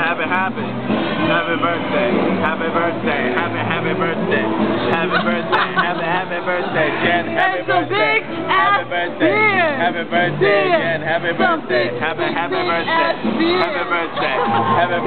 happy. Happy birthday. Happy birthday. Happy, happy birthday. Happy birthday. Happy, happy birthday, Jen. Happy It's a birthday. big Happy birthday. Happy birthday, Jen. Happy birthday. Happy, happy birthday. Happy birthday. Happy birthday.